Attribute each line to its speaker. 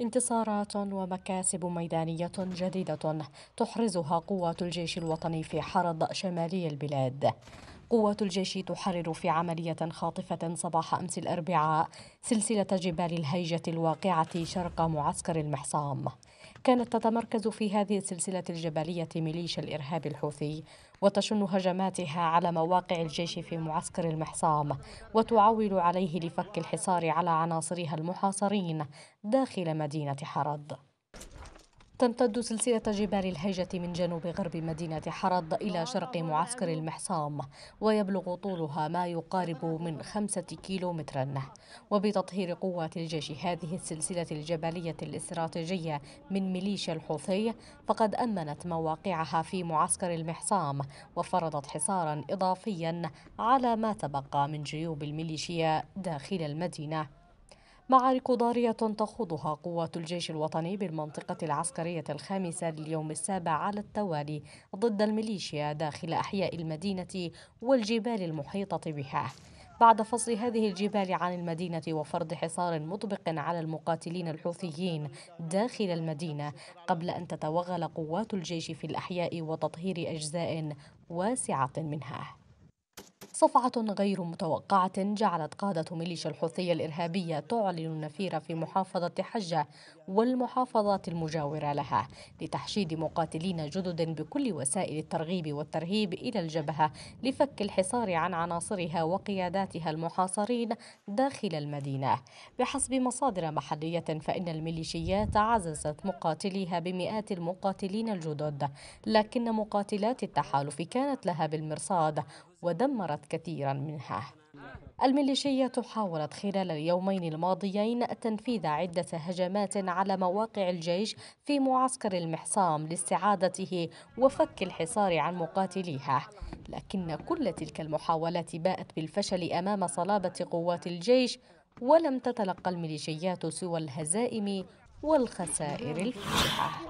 Speaker 1: انتصارات ومكاسب ميدانية جديدة تحرزها قوات الجيش الوطني في حرض شمالي البلاد. قوات الجيش تحرر في عملية خاطفة صباح أمس الأربعاء سلسلة جبال الهيجة الواقعة شرق معسكر المحصام. كانت تتمركز في هذه السلسلة الجبلية ميليشيا الإرهاب الحوثي وتشن هجماتها على مواقع الجيش في معسكر المحصام وتعول عليه لفك الحصار على عناصرها المحاصرين داخل مدينة حرض. تمتد سلسلة جبال الهيجة من جنوب غرب مدينة حرض إلى شرق معسكر المحصام ويبلغ طولها ما يقارب من خمسة كيلومترا. وبتطهير قوات الجيش هذه السلسلة الجبلية الاستراتيجية من ميليشيا الحوثي فقد أمنت مواقعها في معسكر المحصام وفرضت حصارا إضافيا على ما تبقى من جيوب الميليشيا داخل المدينة. معارك ضارية تخوضها قوات الجيش الوطني بالمنطقة العسكرية الخامسة لليوم السابع على التوالي ضد الميليشيا داخل أحياء المدينة والجبال المحيطة بها. بعد فصل هذه الجبال عن المدينة وفرض حصار مطبق على المقاتلين الحوثيين داخل المدينة قبل أن تتوغل قوات الجيش في الأحياء وتطهير أجزاء واسعة منها. صفعة غير متوقعة جعلت قادة ميليشيا الحوثية الإرهابية تعلن النفير في محافظة حجة والمحافظات المجاورة لها لتحشيد مقاتلين جدد بكل وسائل الترغيب والترهيب إلى الجبهة لفك الحصار عن عناصرها وقياداتها المحاصرين داخل المدينة. بحسب مصادر محلية فإن الميليشيات عززت مقاتليها بمئات المقاتلين الجدد لكن مقاتلات التحالف كانت لها بالمرصاد ودمرت كثيرا منها الميليشيات حاولت خلال اليومين الماضيين تنفيذ عدة هجمات على مواقع الجيش في معسكر المحصام لاستعادته وفك الحصار عن مقاتليها. لكن كل تلك المحاولات باءت بالفشل أمام صلابة قوات الجيش ولم تتلقى الميليشيات سوى الهزائم والخسائر الفادحة